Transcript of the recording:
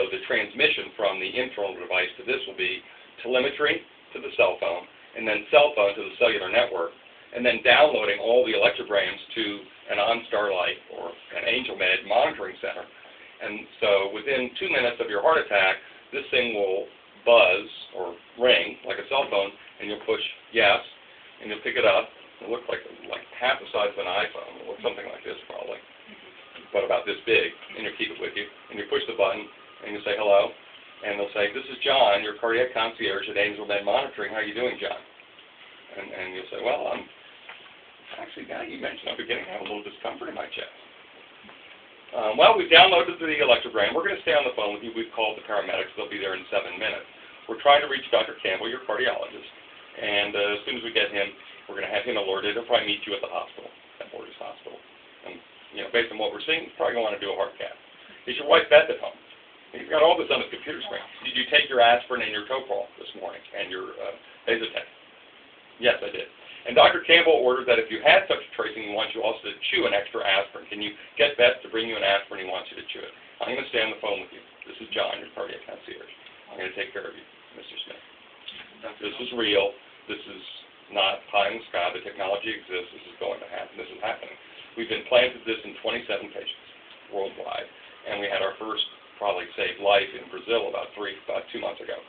so the transmission from the internal device to this will be telemetry to the cell phone, and then cell phone to the cellular network, and then downloading all the electrograms to an OnStar Light or an AngelMed monitoring center. And so within two minutes of your heart attack, this thing will buzz or ring like a cell phone, and you'll push yes, and you'll pick it up. It looks like like half the size of an iPhone. Looks something like this probably, but about this big, and you keep it with you, and you push the button, and you say hello, and they'll say, this is John, your cardiac concierge at AngelMed Monitoring. How are you doing, John? And, and you'll say, well, I'm actually, now you mention I'm beginning to have a little discomfort in my chest. Um, well, we've downloaded the electrogram. We're going to stay on the phone with you. We've called the paramedics. They'll be there in seven minutes. We're trying to reach Dr. Campbell, your cardiologist, and uh, as soon as we get him, we're going to have him alerted. He'll probably meet you at the hospital, at Borgess Hospital. And, you know, based on what we're seeing, he's probably going to want to do a heart cath. Is your wife Beth at home? He's got all this on his computer screen. Did you take your aspirin and your Toprol this morning and your uh, Vasotec? Yes, I did. And Dr. Campbell ordered that if you had such a tracing, he wants you also to chew an extra aspirin. Can you get Beth to bring you an aspirin? He wants you to chew it. I'm going to stay on the phone with you. This is John, your cardiac concierge. I'm going to take care of you, Mr. Smith. This is real. This is not pie in the sky. The technology exists. This is going to happen. This is happening. We've implanted this in 27 patients worldwide, and we had our first probably saved life in Brazil about three, about two months ago.